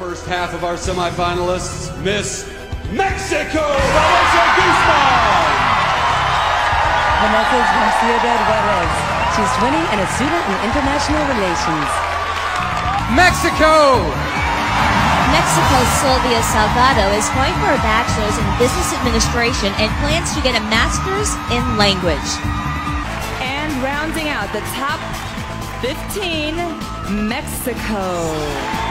first half of our semifinalists, Miss Mexico, Vanessa Guzman. Vanessa is from Ciudad Juarez. She's 20 and a student in international relations. Mexico! Mexico's Silvia Salgado is going for a bachelor's in business administration and plans to get a master's in language. And rounding out the top 15, Mexico.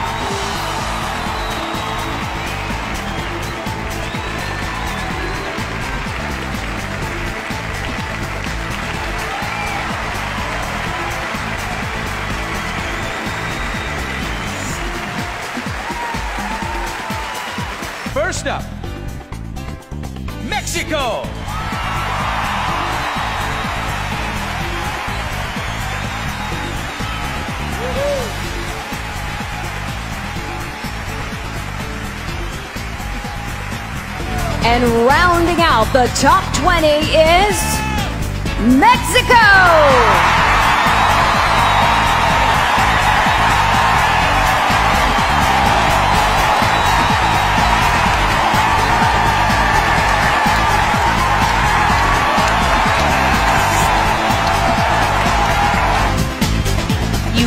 First up, Mexico! And rounding out the top 20 is Mexico!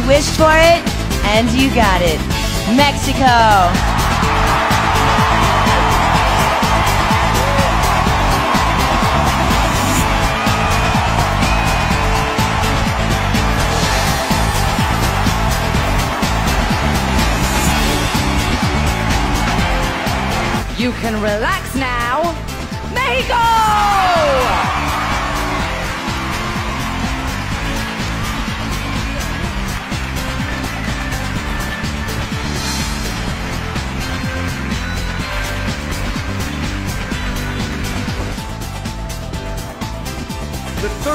You wished for it, and you got it. Mexico. You can relax now. Mexico!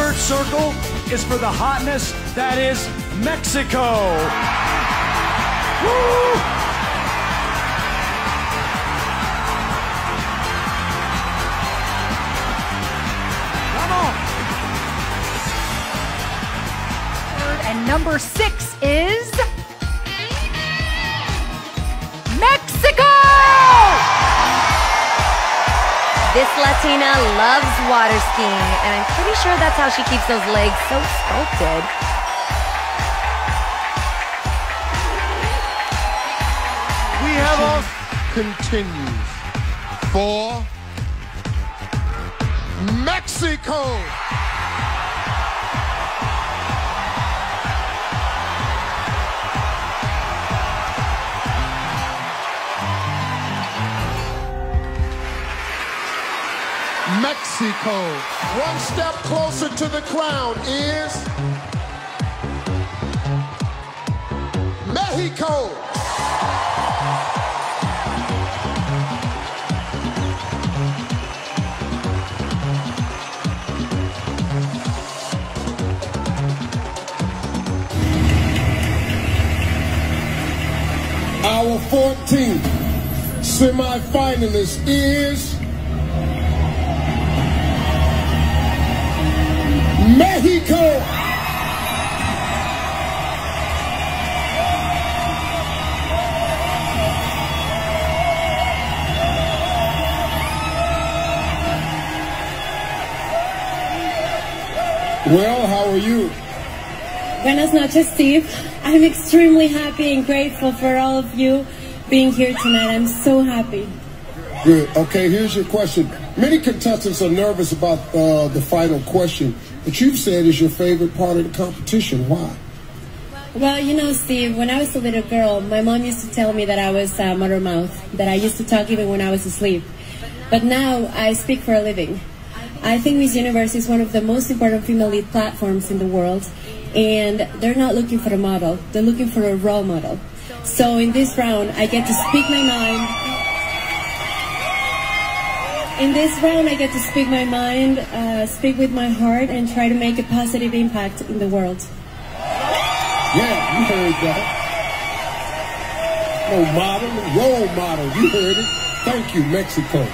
Third circle is for the hotness that is Mexico. Woo! And number six is Mexico! This Latina loves water skiing, and I'm pretty sure that's how she keeps those legs so sculpted. We have all continues for Mexico. Mexico. One step closer to the crown is Mexico. Our 14th semifinalist is Well, how are you? Buenas noches, Steve. I'm extremely happy and grateful for all of you being here tonight. I'm so happy. Good. Okay, here's your question. Many contestants are nervous about uh, the final question, but you've said is your favorite part of the competition. Why? Well, you know, Steve, when I was a little girl, my mom used to tell me that I was uh, mother mouth, that I used to talk even when I was asleep. But now I speak for a living. I think Miss Universe is one of the most important female lead platforms in the world, and they're not looking for a model, they're looking for a role model. So in this round, I get to speak my mind. In this round, I get to speak my mind, uh, speak with my heart, and try to make a positive impact in the world. Yeah, you heard that. No model, role model. You heard it. Thank you, Mexico.